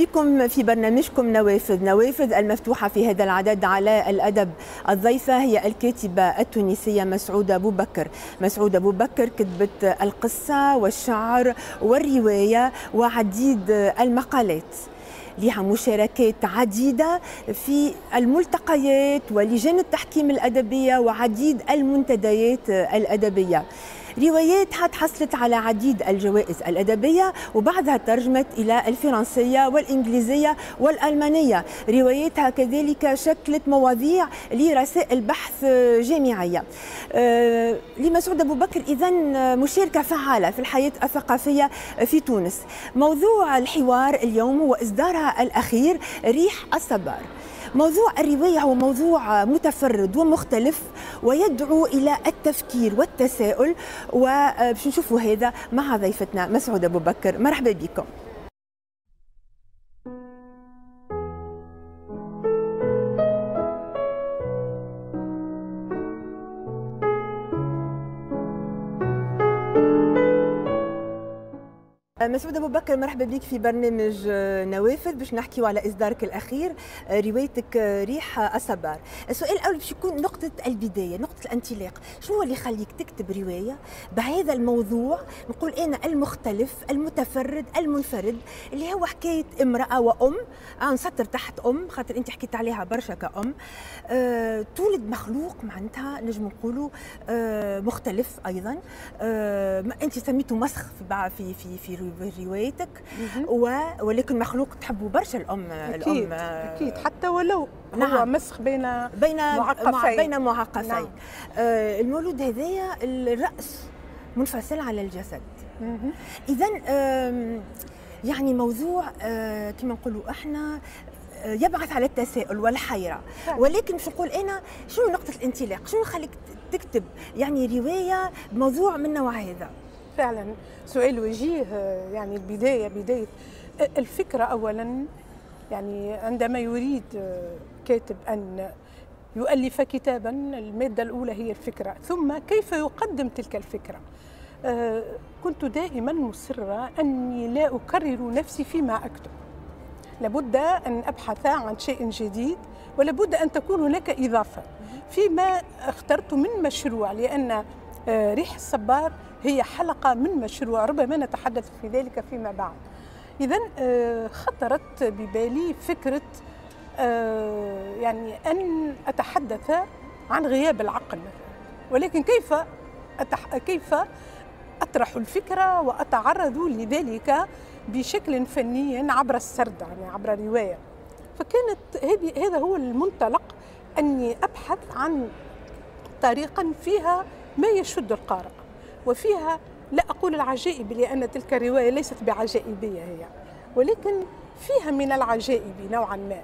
بكم في برنامجكم نوافذ. نوافذ المفتوحة في هذا العدد على الأدب الضيفة هي الكاتبة التونسية مسعودة أبو بكر مسعودة أبو بكر كتبت القصة والشعر والرواية وعديد المقالات. لها مشاركات عديدة في الملتقيات ولجان التحكيم الأدبية وعديد المنتديات الأدبية. رواياتها تحصلت على عديد الجوائز الأدبية وبعدها ترجمت إلى الفرنسية والإنجليزية والألمانية. رواياتها كذلك شكلت مواضيع لرسائل بحث جامعية. أه لمسعود أبو بكر إذا مشاركة فعالة في الحياة الثقافية في تونس. موضوع الحوار اليوم هو إصدارها الأخير ريح الصبار موضوع الرواية هو موضوع متفرد ومختلف ويدعو إلى التفكير والتساؤل وباش نشوفوا هذا مع ضيفتنا مسعود أبو بكر. مرحبا بكم. مسعود أبو بكر مرحبا بك في برنامج نوافذ باش نحكيو على إصدارك الأخير روايتك ريح الصبار السؤال الأول باش يكون نقطة البداية نقطة الانطلاق. شنو هو اللي يخليك تكتب رواية بهذا الموضوع؟ نقول أنا المختلف المتفرد المنفرد اللي هو حكاية امرأة وأم نسطر تحت أم خاطر أنت حكيت عليها برشا كأم. أه تولد مخلوق معناتها نجم نقولوا أه مختلف أيضا. أه أنت سميته مسخ في في في, في بروايتك ولكن مخلوق تحبه برشا الأم أكيد الأم. أكيد حتى ولو نعم. هو مسخ بين بين معقفين. مع بين معقفين. نعم. آه المولود هذايا الرأس منفصل على الجسد. اذا يعني موضوع آه كما نقولوا إحنا يبعث على التساؤل والحيرة. ولكن مش نقول أنا شنو نقطة الانطلاق؟ شنو خليك تكتب؟ يعني رواية بموضوع من نوع هذا. فعلا سؤال وجيه يعني البداية بداية الفكرة اولا يعني عندما يريد كاتب أن يؤلف كتابا المادة الأولى هي الفكرة ثم كيف يقدم تلك الفكرة؟ كنت دائما مصرة أني لا أكرر نفسي فيما أكتب. لابد أن أبحث عن شيء جديد ولابد أن تكون هناك إضافة. فيما اخترت من مشروع لأن ريح الصبار هي حلقة من مشروع ربما نتحدث في ذلك فيما بعد. إذا خطرت ببالي فكرة يعني أن أتحدث عن غياب العقل. ولكن كيف أتح... كيف أطرح الفكرة وأتعرض لذلك بشكل فني عبر السرد يعني عبر رواية فكانت هذه هذا هو المنطلق أني أبحث عن طريقا فيها ما يشد القارئ. وفيها لا أقول العجائب لأن تلك الرواية ليست بعجائبية هي ولكن فيها من العجائب نوعا ما.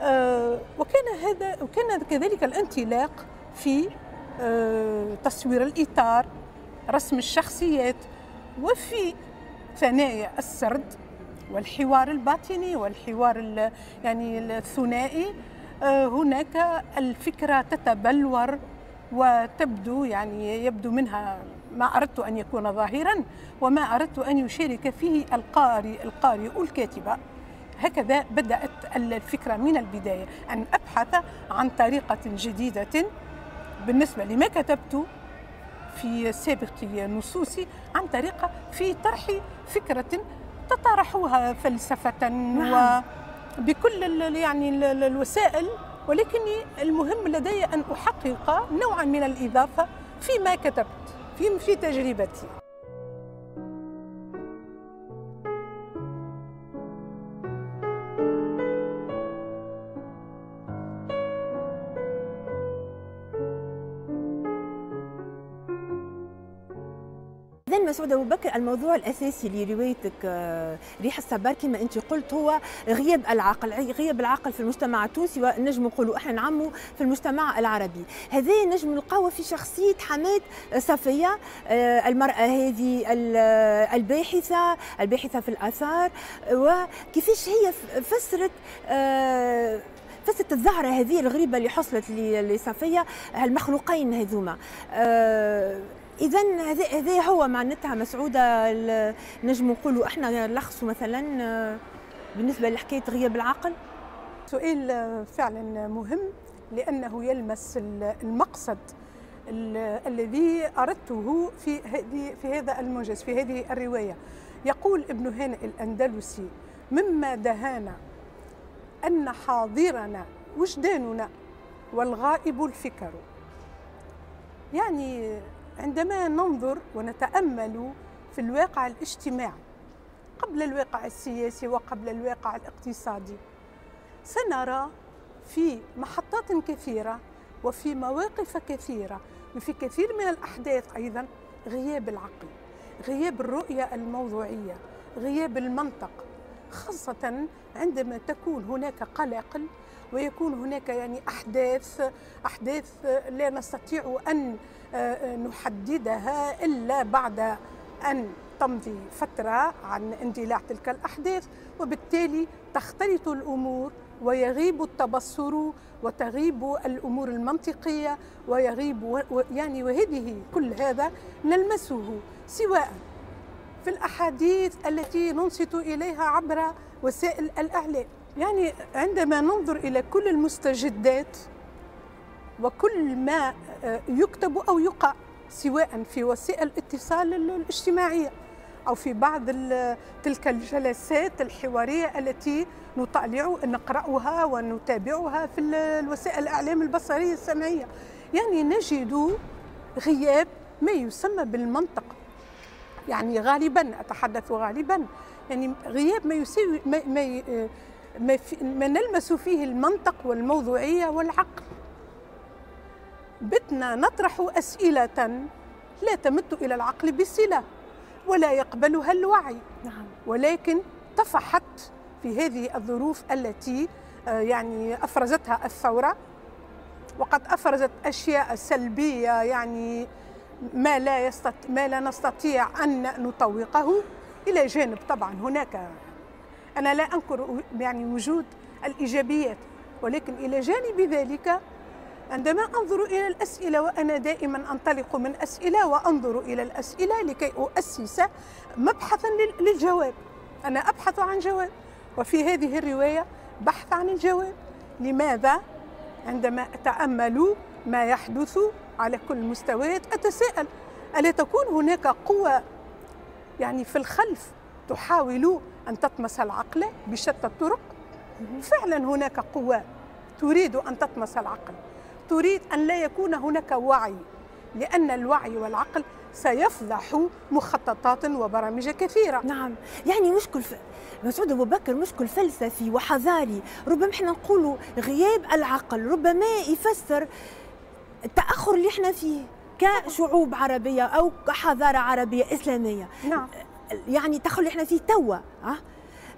آه وكان هذا وكان كذلك الانطلاق في آه تصوير الإطار رسم الشخصيات وفي ثنايا السرد والحوار الباطني والحوار يعني الثنائي. آه هناك الفكرة تتبلور وتبدو يعني يبدو منها ما أردت أن يكون ظاهرا وما أردت أن يشارك فيه القارئ القارئ الكاتبة هكذا بدأت الفكرة من البداية أن أبحث عن طريقة جديدة بالنسبة لما كتبت في سابق نصوصي عن طريقة في طرح فكرة تطرحوها فلسفة نعم. وبكل يعني الوسائل ولكني المهم لدي أن أحقق نوعا من الإضافة فيما كتبت في في تجربتي. إذا مسعود أبو بكر الموضوع الأساسي لروايتك ريح الصبار كما أنت قلت هو غياب العقل غياب العقل في المجتمع التونسي ونجم نقولوا إحنا نعموا في المجتمع العربي. هذا نجم نلقاوه في شخصية حماد صفية المرأة هذه الباحثة الباحثة في الآثار وكيفاش هي فسرت فسرت الزهرة هذه الغريبة اللي حصلت لصفية المخلوقين هذوما. اذا هذا هو معناتها مسعودة نجم نقولوا إحنا نلخصوا مثلا بالنسبة لحكاية غياب العقل. سؤال فعلا مهم لأنه يلمس المقصد الذي أردته في هذه في هذا الموجز في هذه الرواية. يقول ابن هانئ الأندلسي مما دهانا أن حاضرنا وجداننا والغائب الفكر. يعني عندما ننظر ونتأمل في الواقع الاجتماعي قبل الواقع السياسي وقبل الواقع الاقتصادي سنرى في محطات كثيرة وفي مواقف كثيرة وفي كثير من الأحداث أيضا غياب العقل غياب الرؤية الموضوعية غياب المنطق خاصة عندما تكون هناك قلاقل ويكون هناك يعني أحداث أحداث لا نستطيع أن آه، نحددها إلا بعد أن تمضي فترة عن اندلاع تلك الأحداث. وبالتالي تختلط الأمور ويغيب التبصر وتغيب الأمور المنطقية ويغيب يعني وهذه كل هذا نلمسه. سواء في الأحاديث التي ننصت إليها عبر وسائل الإعلام. يعني عندما ننظر إلى كل المستجدات وكل ما آه، يكتب أو يقع سواء في وسائل الاتصال الاجتماعية أو في بعض تلك الجلسات الحوارية التي نطالع نقرأها ونتابعها في الوسائل الإعلام البصرية السمعية. يعني نجد غياب ما يسمى بالمنطق. يعني غالبا أتحدث غالبا يعني غياب ما يساوي ما, ما, ما, ما نلمس فيه المنطق والموضوعية والعقل. بتنا نطرح أسئلة لا تمت إلى العقل بصله ولا يقبلها الوعي. نعم. ولكن طفحت في هذه الظروف التي آه، يعني أفرزتها الثورة. وقد أفرزت أشياء سلبية يعني ما لا يستط... ما لا نستطيع أن نطوقه. إلى جانب طبعا هناك أنا لا أنكر يعني وجود الإيجابيات ولكن إلى جانب ذلك عندما أنظر إلى الأسئلة وأنا دائما أنطلق من أسئلة وأنظر إلى الأسئلة لكي اسس مبحثا للجواب. أنا أبحث عن جواب وفي هذه الرواية بحث عن الجواب. لماذا؟ عندما أتأمل ما يحدث على كل المستويات أتساءل ألا تكون هناك قوى يعني في الخلف تحاول أن تطمس العقل بشتى الطرق. فعلا هناك قوى تريد أن تطمس العقل تريد أن لا يكون هناك وعي لأن الوعي والعقل سيفضح مخططات وبرامج كثيرة. نعم. يعني مشكل ف... مسعود أبو بكر مشكل فلسفي وحضاري ربما إحنا نقولوا غياب العقل ربما يفسر التأخر اللي إحنا فيه كشعوب عربية أو كحضارة عربية إسلامية. نعم. يعني التاخر اللي إحنا فيه توا أه؟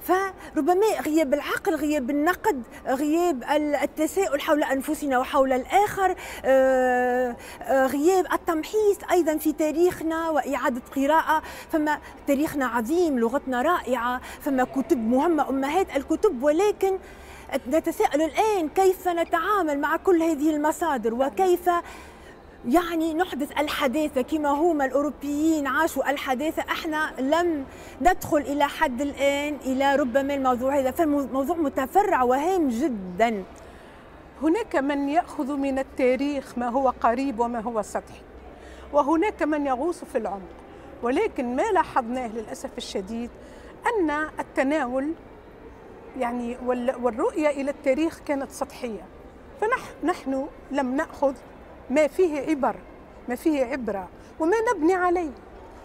فربما غياب العقل غياب النقد غياب التساؤل حول أنفسنا وحول الآخر آه، آه، غياب التمحيص أيضا في تاريخنا وإعادة قراءة فما تاريخنا عظيم لغتنا رائعة فما كتب مهمة أمهات الكتب ولكن نتساءل الآن كيف نتعامل مع كل هذه المصادر وكيف يعني نحدث الحداثه كما هما الأوروبيين عاشوا الحداثه إحنا لم ندخل إلى حد الآن إلى ربما الموضوع هذا فالموضوع متفرع وهام جدا. هناك من يأخذ من التاريخ ما هو قريب وما هو سطحي وهناك من يغوص في العمق. ولكن ما لاحظناه للأسف الشديد أن التناول يعني والرؤية إلى التاريخ كانت سطحية. فنحن لم نأخذ ما فيه عبر ما فيه عبرة وما نبني عليه.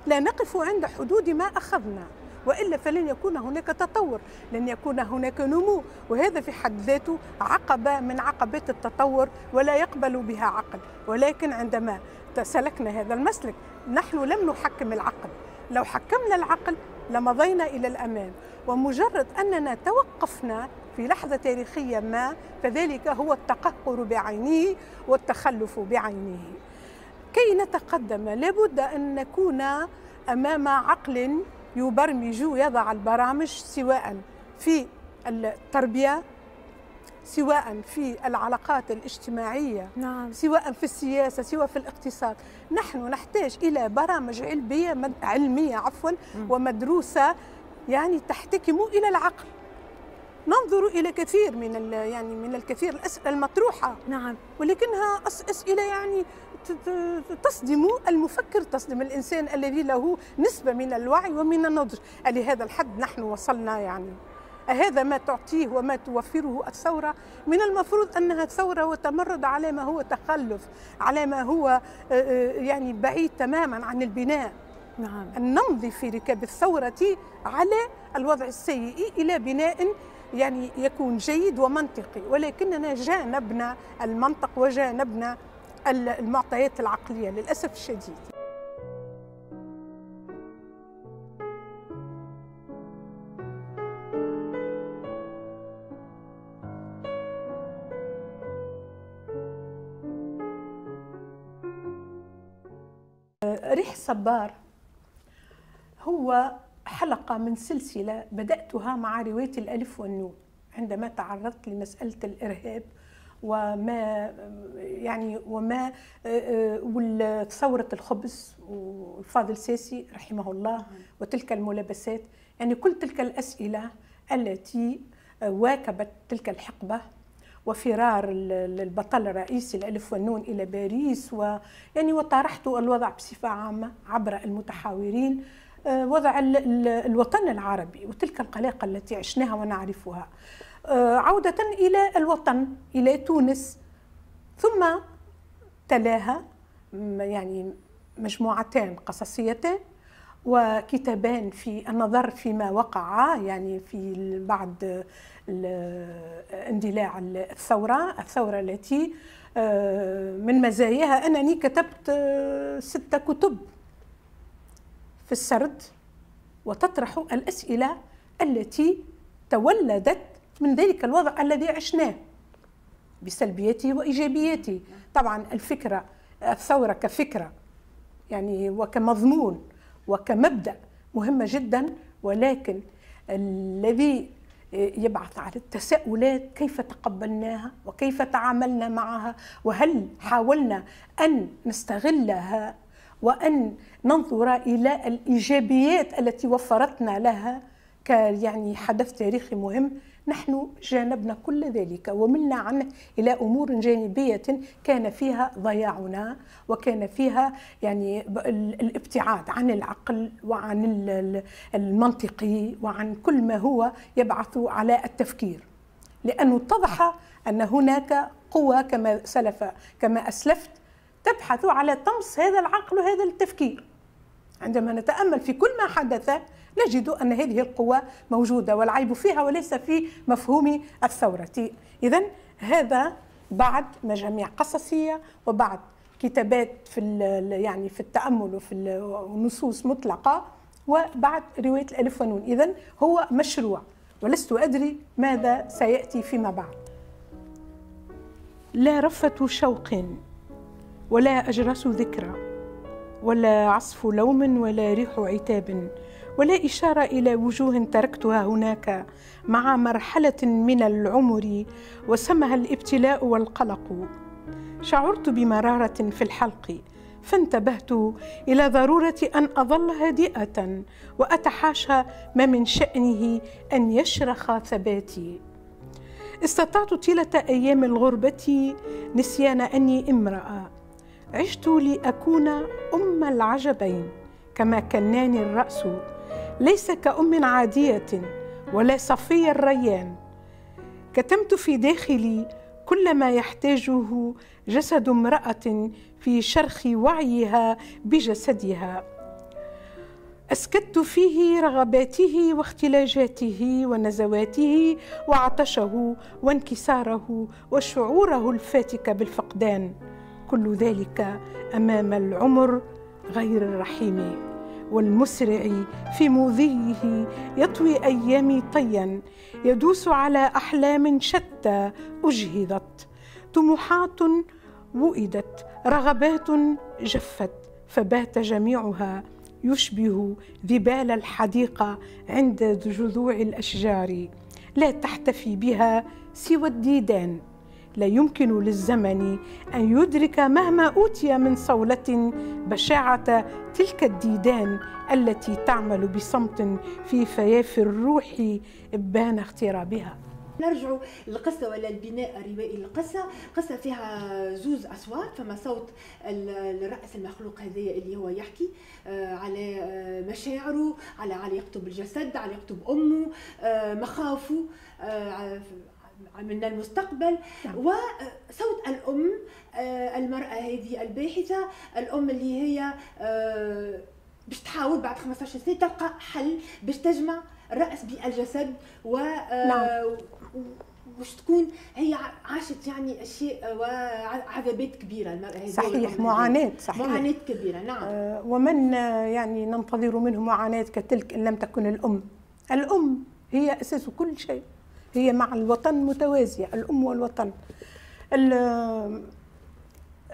لا نقف عند حدود ما أخذنا وإلا فلن يكون هناك تطور لن يكون هناك نمو وهذا في حد ذاته عقبة من عقبات التطور ولا يقبل بها عقل. ولكن عندما سلكنا هذا المسلك نحن لم نحكم العقل. لو حكمنا العقل لمضينا إلى الأمام ومجرد أننا توقفنا في لحظة تاريخية ما فذلك هو التقهقر بعينه والتخلف بعينه كي نتقدم لابد أن نكون أمام عقل يبرمج يضع البرامج سواء في التربية سواء في العلاقات الاجتماعية نعم. سواء في السياسة سواء في الاقتصاد. نحن نحتاج إلى برامج علمية علمية عفوا ومدروسة يعني تحتكم إلى العقل. ننظر إلى كثير من يعني من الكثير الاسئله المطروحة. نعم. ولكنها أسئلة يعني تصدم المفكر تصدم الإنسان الذي له نسبة من الوعي ومن النضج. لهذا الحد نحن وصلنا يعني. هذا ما تعطيه وما توفره الثورة؟ من المفروض أنها ثورة وتمرد على ما هو تخلف على ما هو يعني بعيد تماما عن البناء. نعم. أن نمضي في ركاب الثورة على الوضع السيء إلى بناء يعني يكون جيد ومنطقي ولكننا جانبنا المنطق وجانبنا المعطيات العقلية للأسف الشديد. ريح صبار هو حلقة من سلسلة بدأتها مع رواية الألف والنون عندما تعرضت لمسألة الإرهاب وما يعني وما وثورة الخبز والفاضل ساسي رحمه الله وتلك الملابسات. يعني كل تلك الأسئلة التي واكبت تلك الحقبة وفرار البطل الرئيسي الألف والنون إلى باريس ويعني وطرحت الوضع بصفة عامة عبر المتحاورين. آه، وضع الوطن العربي وتلك القلاقة التي عشناها ونعرفها. آه، عودة إلى الوطن إلى تونس ثم تلاها يعني مجموعتان قصصيتان وكتابان في النظر فيما وقع يعني في بعد اندلاع الثورة الثورة التي آه، من مزاياها أنني كتبت ستة كتب. في السرد وتطرح الأسئلة التي تولدت من ذلك الوضع الذي عشناه بسلبياته وإيجابياته طبعا الفكرة الثورة كفكرة يعني وكمضمون وكمبدأ مهمة جدا ولكن الذي يبعث على التساؤلات كيف تقبلناها وكيف تعاملنا معها وهل حاولنا أن نستغلها وأن ننظر إلى الإيجابيات التي وفرتنا لها يعني حدث تاريخي مهم. نحن جانبنا كل ذلك وملنا عنه إلى أمور جانبية كان فيها ضياعنا وكان فيها يعني الابتعاد عن العقل وعن المنطقي وعن كل ما هو يبعث على التفكير. لأنه اتضح أن هناك قوى كما سلف كما أسلفت تبحث على طمس هذا العقل وهذا التفكير. عندما نتأمل في كل ما حدث نجد أن هذه القوى موجودة والعيب فيها وليس في مفهوم الثورة. إذا هذا بعد مجاميع قصصية وبعد كتابات في يعني في التأمل وفي النصوص مطلقة وبعد رواية الألف ونون إذا هو مشروع ولست أدري ماذا سيأتي فيما بعد. لا رفة شوق. ولا أجرس ذكرى ولا عصف لوم ولا ريح عتاب ولا إشارة إلى وجوه تركتها هناك مع مرحلة من العمر وسمها الابتلاء والقلق. شعرت بمرارة في الحلق فانتبهت إلى ضرورة أن أظل هادئة وأتحاشى ما من شأنه أن يشرخ ثباتي. استطعت طيلة أيام الغربة نسيان أني امرأة عشت لأكون أم العجبين كما كناني الرأس. ليس كأم عادية ولا صفي الريان. كتمت في داخلي كل ما يحتاجه جسد امرأة في شرخ وعيها بجسدها. أسكت فيه رغباته واختلاجاته ونزواته وعطشه وانكساره وشعوره الفاتك بالفقدان. كل ذلك أمام العمر غير الرحيم والمسرع في موذيه يطوي أيامي طيا يدوس على أحلام شتى أجهضت. طموحات وئدت رغبات جفت فبات جميعها يشبه ذبال الحديقه عند جذوع الأشجار. لا تحتفي بها سوى الديدان. لا يمكن للزمن أن يدرك مهما أوتي من صولة بشاعة تلك الديدان التي تعمل بصمت في فياف الروح ابان اغترابها نرجع للقصة ولا البناء الروائي للقصة. قصة فيها زوز اصوات فما صوت الرأس المخلوق هذايا اللي هو يحكي آه، على آه، مشاعره على علاقته بالجسد علاقته بامه آه، مخاوفه من المستقبل نعم. وصوت الأم المرأة هذه الباحثة الأم اللي هي باش تحاول بعد 15 سنة تلقى حل باش تجمع الراس بالجسد و نعم. باش تكون هي عاشت يعني أشياء وعذابات كبيرة المرأة هذه. صحيح معاناة صحيح. معاناة كبيرة نعم. آه ومن يعني ننتظر منه معاناة كتلك إن لم تكن الأم. الأم هي أساس كل شيء. هي مع الوطن متوازية الأم والوطن.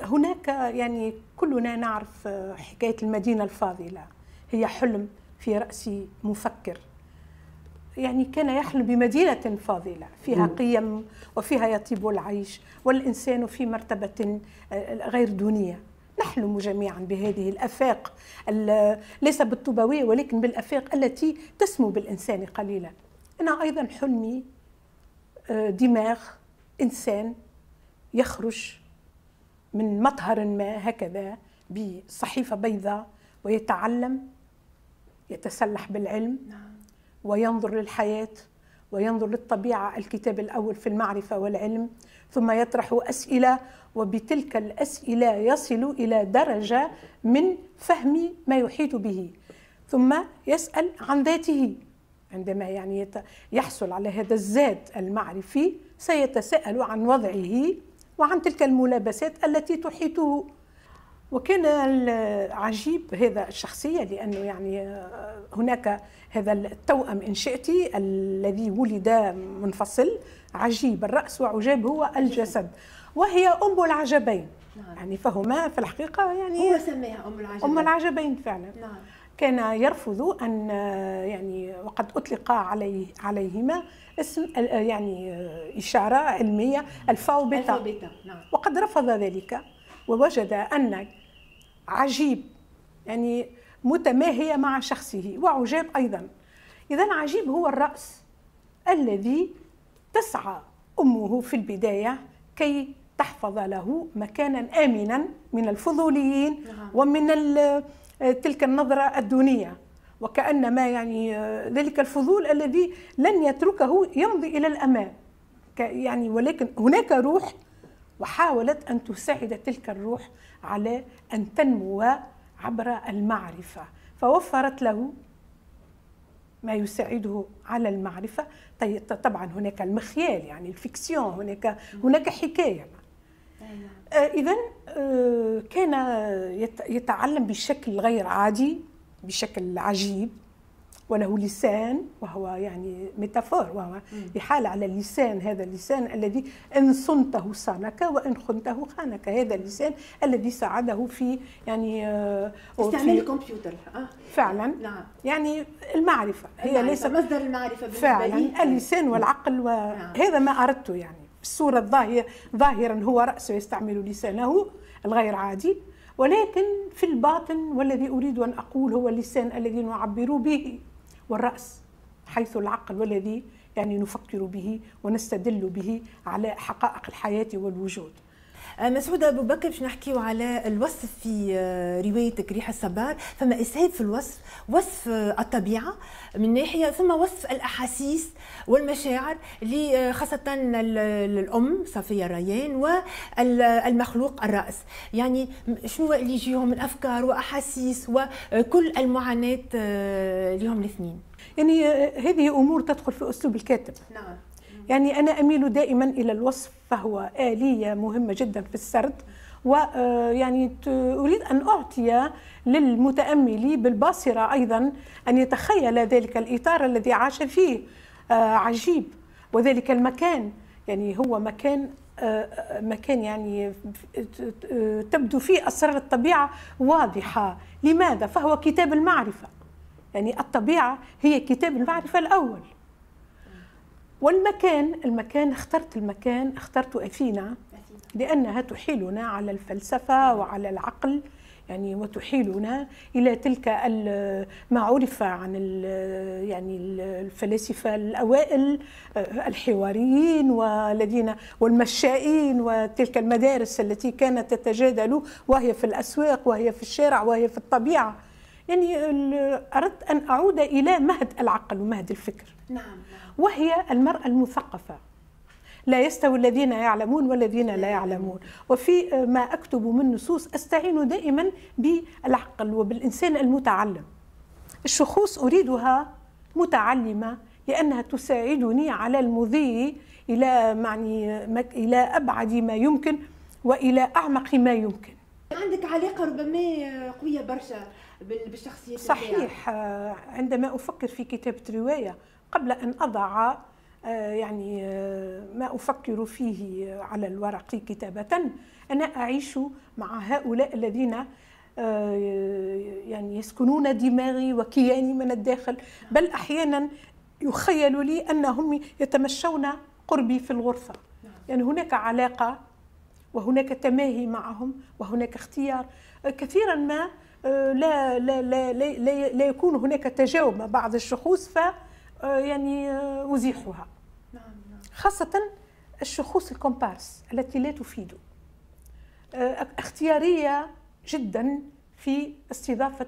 هناك يعني كلنا نعرف حكاية المدينة الفاضلة. هي حلم في رأس مفكر. يعني كان يحلم بمدينة فاضلة فيها قيم وفيها يطيب العيش والإنسان في مرتبة آه، غير دونية. نحلم جميعا بهذه الأفاق ليس بالطوبويه ولكن بالأفاق التي تسمو بالإنسان قليلا. أنا أيضا حلمي دماغ إنسان يخرج من مطهر ما هكذا بصحيفة بيضاء ويتعلم يتسلح بالعلم نعم. وينظر للحياة وينظر للطبيعة الكتاب الأول في المعرفة والعلم ثم يطرح أسئلة وبتلك الأسئلة يصل إلى درجة من فهم ما يحيط به ثم يسأل عن ذاته عندما يعني يحصل على هذا الزاد المعرفي سيتساءل عن وضعه وعن تلك الملابسات التي تحيطه وكان العجيب هذا الشخصية لأنه يعني هناك هذا التوأم إن شئت الذي ولد منفصل عجيب الرأس وعجاب هو الجسد وهي أم العجبين نعم. يعني فهما في الحقيقة يعني هو سميها أم العجبين أم العجبين فعلا نعم. كان يرفض أن يعني وقد أطلق عليه عليهما اسم يعني إشارة علمية الفاو بيتا نعم. وقد رفض ذلك ووجد أن عجيب يعني متماهية مع شخصه وعجاب أيضا إذا عجيب هو الرأس الذي تسعى أمه في البداية كي تحفظ له مكانا آمنا من الفضوليين نعم. ومن تلك النظرة الدونية. وكأنما يعني ذلك الفضول الذي لن يتركه يمضي إلى الأمام. يعني ولكن هناك روح وحاولت أن تساعد تلك الروح على أن تنمو عبر المعرفة. فوفرت له ما يساعده على المعرفة. طبعا هناك المخيال يعني الفيكسيون هناك هناك حكاية. آه، إذا آه، كان يتعلم بشكل غير عادي بشكل عجيب وله لسان وهو يعني ميتافور وهو يحال على اللسان هذا اللسان الذي إن صنته صانك وإن خنته خانك. هذا اللسان الذي ساعده في يعني آه، استعمال الكمبيوتر. آه. فعلا. نعم. يعني المعرفة. هي ليس مصدر المعرفة فعلا. اللسان والعقل وهذا نعم. ما أردته يعني. الصورة الظاهرة ظاهرا هو رأسه يستعمل لسانه الغير عادي. ولكن في الباطن والذي أريد أن أقول هو اللسان الذي نعبر به والرأس حيث العقل والذي يعني نفكر به ونستدل به على حقائق الحياة والوجود. مسعود أبو بكر باش نحكيو على الوصف في آه، روايتك ريح الصبار. فما إسهاب في الوصف وصف آه، الطبيعة من ناحية ثم وصف الأحاسيس والمشاعر اللي خاصة الأم صفيه ريان والمخلوق الرأس. يعني شنو اللي يجيهم من افكار واحاسيس وكل المعاناة لهم الاثنين. يعني هذه أمور تدخل في أسلوب الكاتب. نعم. يعني أنا أميل دائما إلى الوصف فهو آلية مهمة جدا في السرد ويعني آه، أريد أن أعطي للمتأمل بالباصرة أيضا أن يتخيل ذلك الإطار الذي عاش فيه آه، عجيب وذلك المكان. يعني هو مكان آه، مكان يعني تبدو فيه أسرار الطبيعة واضحة. لماذا؟ فهو كتاب المعرفة. يعني الطبيعة هي كتاب المعرفة الأول. والمكان المكان اخترت المكان اخترت أثينا لأنها تحيلنا على الفلسفة وعلى العقل يعني وتحيلنا إلى تلك ما عرف عن يعني الفلاسفة الأوائل الحواريين والذين والمشائين وتلك المدارس التي كانت تتجادل وهي في الأسواق وهي في الشارع وهي في الطبيعة. يعني أردت أن أعود إلى مهد العقل ومهد الفكر. نعم, نعم. وهي المرأة المثقفة. لا يستوي الذين يعلمون والذين لا يعلمون. وفي ما أكتب من نصوص أستعين دائما بالعقل وبالإنسان المتعلم. الشخوص أريدها متعلمة لأنها تساعدني على المضي إلى معني إلى أبعد ما يمكن وإلى أعمق ما يمكن. عندك علاقة ربما قوية برشا. بالشخصية صحيح عندما أفكر في كتابة رواية قبل أن أضع آه، يعني آه، ما أفكر فيه على الورق كتابة أنا أعيش مع هؤلاء الذين آه، يعني يسكنون دماغي وكياني من الداخل بل أحيانا يخيل لي أنهم يتمشون قربي في الغرفة. يعني هناك علاقة وهناك تماهي معهم وهناك اختيار. كثيرا ما لا لا لا لا, لا يكون هناك تجاوب مع بعض الشخوص ف يعني أزيحها. خاصة الشخوص الكومبارس التي لا تفيد. آه، اختيارية جدا في استضافة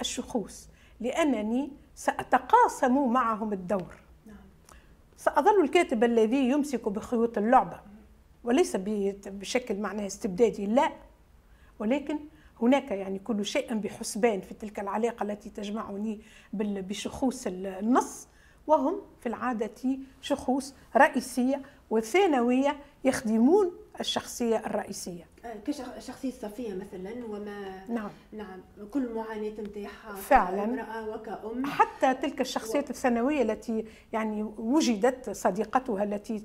الشخوص لأنني سأتقاسم معهم الدور. سأظل الكاتب الذي يمسك بخيوط اللعبة وليس بشكل معناه استبدادي لا. ولكن هناك يعني كل شيء بحسبان في تلك العلاقة التي تجمعني بشخوص النص وهم في العادة شخوص رئيسية وثانوية يخدمون الشخصية الرئيسية. آه، كشخصية صفية مثلا وما نعم. نعم كل معاناة نتاعها فعلا. كامرأة وكأم. حتى تلك الشخصيات و... الثانوية التي يعني وجدت صديقتها التي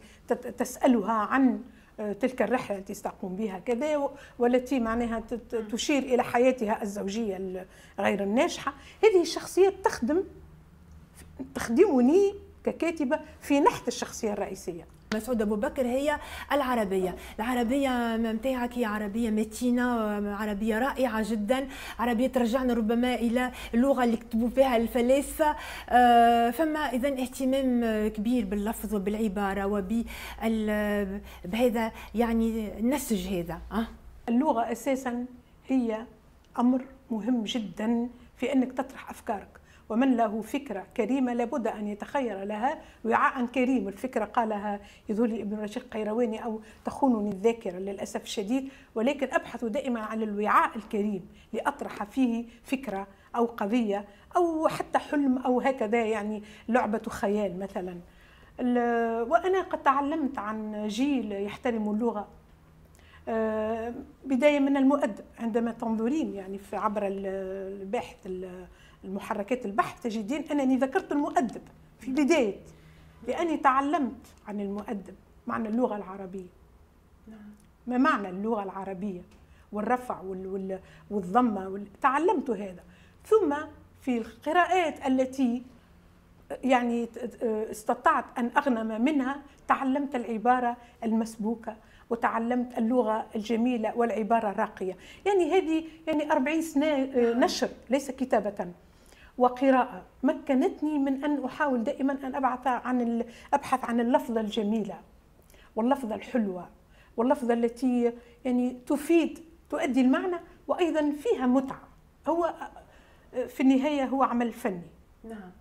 تسألها عن تلك الرحلة التي ستقوم بها كذا والتي معناها تشير إلى حياتها الزوجية غير الناجحة. هذه الشخصيات تخدم تخدمني ككاتبة في نحت الشخصية الرئيسية. مسعود أبو بكر هي العربية. العربية نتاعك هي عربية متينة عربية رائعة جدا. عربية ترجعنا ربما إلى اللغة اللي كتبوا فيها الفلاسفه آه، فما اذا اهتمام كبير باللفظ وبالعبارة وب بهذا يعني النسج هذا؟ اللغة أساسا هي أمر مهم جدا في أنك تطرح أفكارك. ومن له فكرة كريمة لابد أن يتخير لها. وعاء كريم الفكرة قالها يذولي ابن رشيق قيرواني أو تخونني الذاكرة للأسف الشديد. ولكن أبحث دائما عن الوعاء الكريم لأطرح فيه فكرة أو قضية أو حتى حلم أو هكذا يعني لعبة خيال مثلا. وأنا قد تعلمت عن جيل يحترم اللغة آه، بداية من المؤدب عندما تنظرين يعني في عبر الباحث المحركات البحث تجدين أنني ذكرت المؤدب في بداية لأني تعلمت عن المؤدب معنى اللغة العربية. نعم. ما معنى اللغة العربية؟ والرفع والضمة تعلمت هذا. ثم في القراءات التي يعني استطعت أن أغنم منها تعلمت العبارة المسبوكة وتعلمت اللغة الجميلة والعبارة الراقية. يعني هذه يعني أربعين سنة نعم. نشر ليس كتابة. وقراءة. مكنتني من أن أحاول دائما أن أبحث عن أبحث عن اللفظة الجميلة واللفظة الحلوة واللفظة التي يعني تفيد تؤدي المعنى وأيضا فيها متعة. هو في النهاية هو عمل فني. نعم.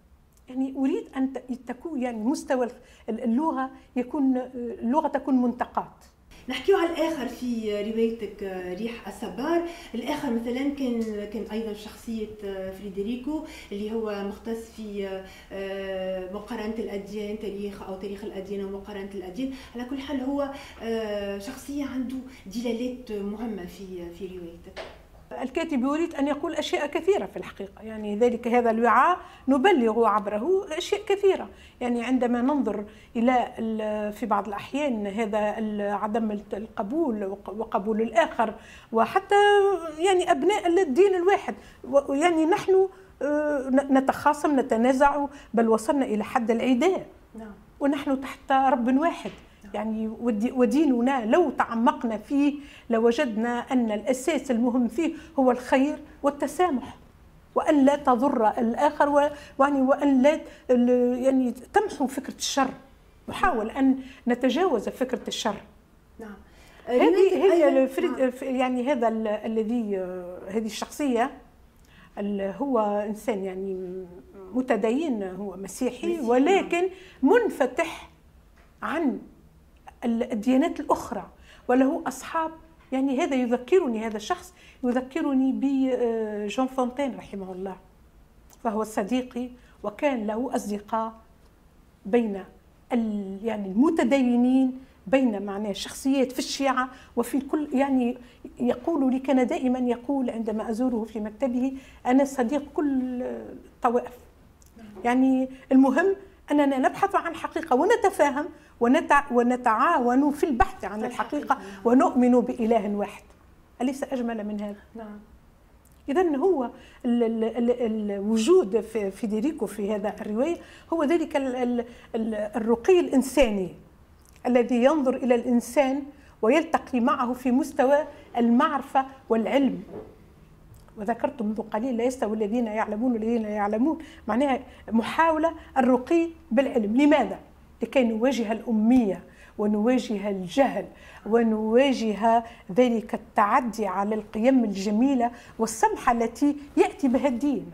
يعني أريد أن تكون يعني مستوى اللغة يكون اللغة تكون منتقات نحكيو على الآخر في روايتك ريح الصبار. الآخر مثلا كان كان أيضا شخصية فريدريكو اللي هو مختص في آه، مقارنة الأديان تاريخ أو تاريخ الأديان ومقارنه الأديان. على كل حال هو آه، شخصية عنده دلالات مهمة في في روايتك. الكاتب يريد أن يقول أشياء كثيرة في الحقيقة. يعني ذلك هذا الوعاء نبلغ عبره أشياء كثيرة. يعني عندما ننظر إلى في بعض الأحيان هذا عدم القبول وقبول الآخر وحتى يعني أبناء الدين الواحد. يعني نحن آه، نتخاصم نتنازع بل وصلنا إلى حد العداء. نعم. ونحن تحت رب واحد. يعني وديننا لو تعمقنا فيه لوجدنا أن الأساس المهم فيه هو الخير والتسامح وأن لا تضر الآخر ويعني وأن لا يعني تمحو فكرة الشر نحاول أن نتجاوز فكرة الشر. نعم. هذه هي نعم. يعني هذا الذي هذه الشخصية هو إنسان يعني متدين هو مسيحي. ولكن منفتح عن الديانات الأخرى وله أصحاب. يعني هذا يذكرني هذا الشخص يذكرني بجون فونتين رحمه الله. فهو صديقي وكان له أصدقاء بين يعني المتدينين بين معناه شخصيات في الشيعة وفي الكل يعني يقول لي كان دائما يقول عندما أزوره في مكتبه أنا صديق كل الطوائف يعني المهم أننا نبحث عن حقيقة ونتفاهم ونتعاون في البحث عن الحقيقة. ونؤمن بإله واحد. أليس أجمل من هذا؟ نعم. إذا هو الوجود في فيديريكو في هذا الرواية هو ذلك الرقي الإنساني الذي ينظر إلى الإنسان ويلتقي معه في مستوى المعرفة والعلم. وذكرت منذ قليل لا يستوي الذين يعلمون والذين لا يعلمون. معناها محاولة الرقي بالعلم. لماذا؟ لكي نواجه الأمية ونواجه الجهل ونواجه ذلك التعدي على القيم الجميلة والسمحة التي يأتي بها الدين.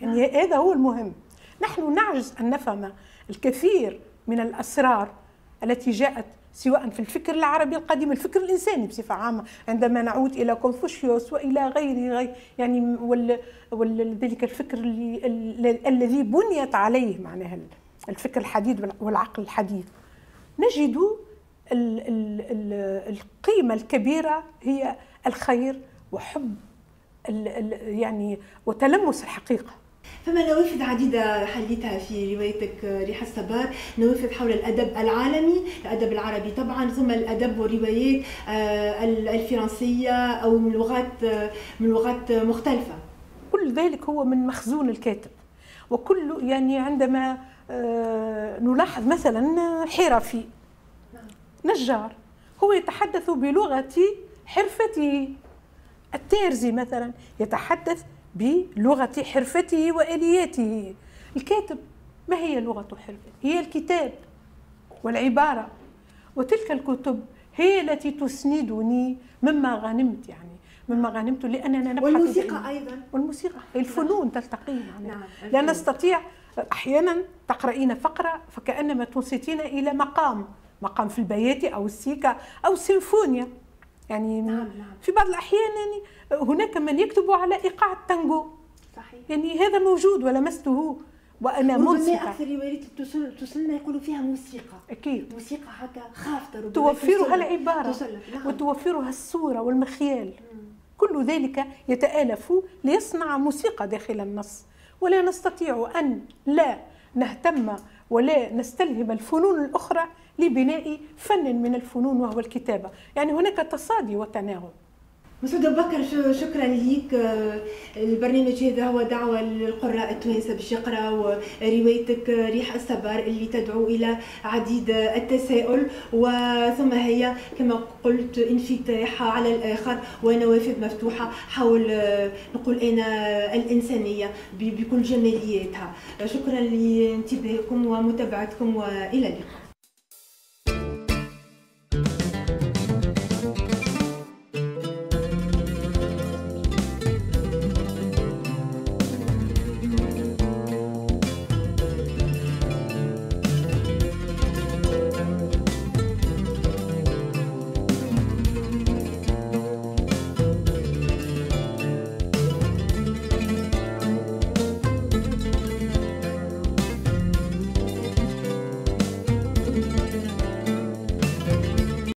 يعني هذا هو المهم. نحن نعجز أن نفهم الكثير من الأسرار التي جاءت سواء في الفكر العربي القديم الفكر الإنساني بصفة عامة. عندما نعود إلى كونفوشيوس وإلى غيره يعني وذلك الفكر الذي بنيت عليه معناها الفكر الحديث والعقل الحديث نجد القيمة الكبيرة هي الخير وحب يعني وتلمس الحقيقة. فما نوافذ عديدة حليتها في روايتك ريح الصبار نوافذ حول الأدب العالمي الأدب العربي طبعا ثم الأدب والروايات آه، الفرنسية أو من لغات من لغات مختلفة. كل ذلك هو من مخزون الكاتب. وكل يعني عندما آه، نلاحظ مثلا حرفي. نجار. هو يتحدث بلغة حرفته. التيرزي مثلا يتحدث بلغة حرفته وآلياته. الكاتب ما هي لغة حرفته؟ هي الكتاب والعبارة. وتلك الكتب هي التي تسندني مما غنمت يعني مما غنمت لأننا نبحث والموسيقى أيضا. والموسيقى. الفنون تلتقي نعم لا نستطيع أحيانا تقرأين فقرة فكأنما تنصتين إلى مقام مقام في البيات أو السيكا أو السيمفونيا يعني نعم نعم. في بعض الأحيان يعني هناك من يكتب على إيقاع التانجو. صحيح. يعني هذا موجود ولمسته وأنا منصفه أكثر روايات توصل توصلنا يقولوا فيها موسيقى. أكيد. موسيقى هكا خافتة توفرها العبارة نعم. وتوفرها الصورة والمخيال. مم. كل ذلك يتآلف ليصنع موسيقى داخل النص. ولا نستطيع أن لا نهتم ولا نستلهم الفنون الأخرى لبناء فن من الفنون وهو الكتابة. يعني هناك تصادي وتناغم. مسعود أبو بكر شكرا ليك. آه، البرنامج هذا هو دعوة للقراء التوانسه باش يقرأوا روايتك ريح الصبر اللي تدعو إلى عديد التساؤل. وثم هي كما قلت انفتاح على الآخر ونوافذ مفتوحة حول آه، نقول أنا الإنسانية بكل جمالياتها. شكرا لانتباهكم ومتابعتكم وإلى اللقاء.